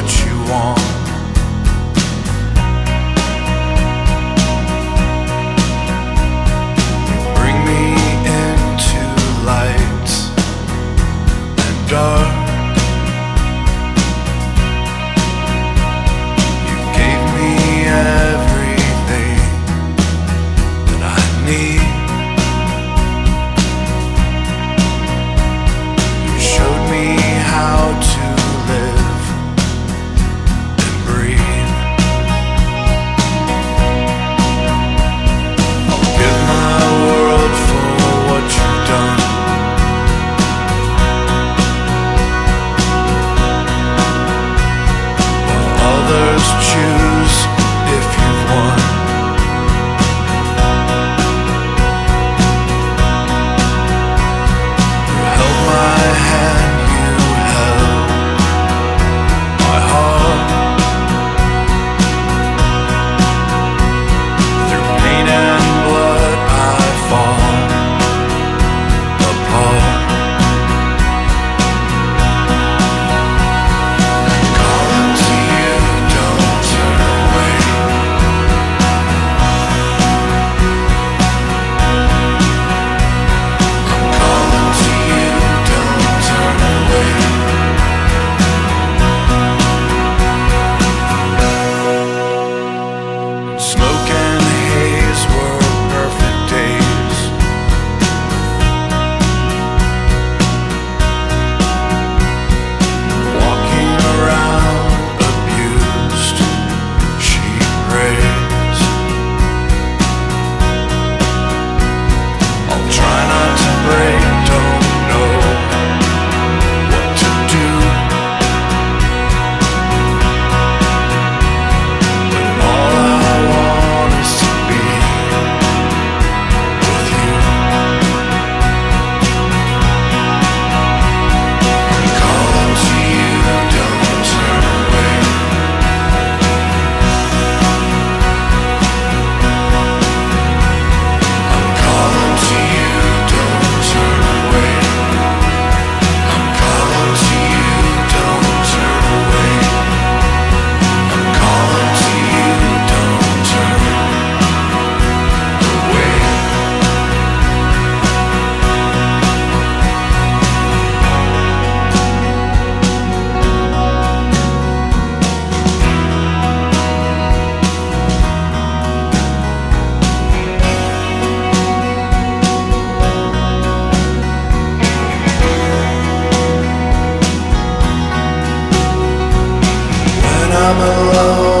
what you want. Bring me into light and dark. I'm alone.